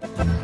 Bye.